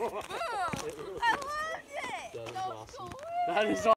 I loved it. That is That was awesome. cool. That is awesome.